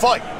Fight!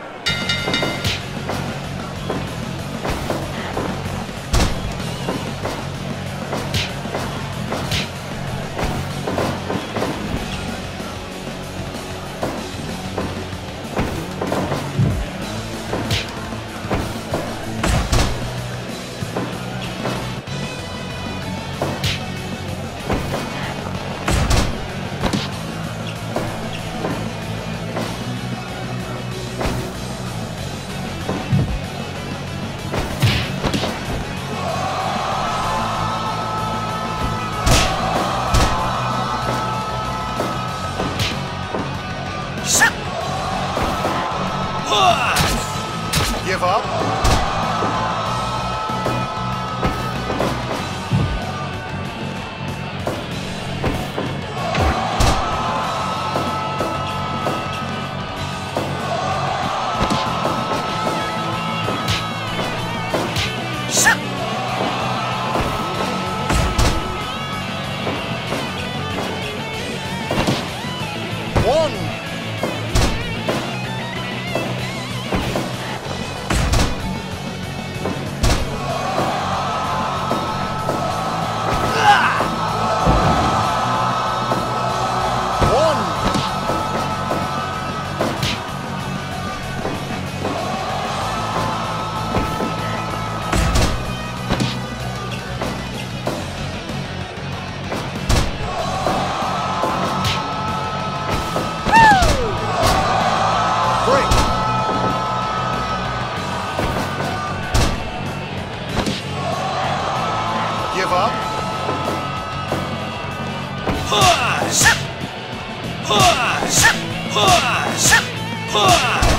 Give up? Give up? Huh!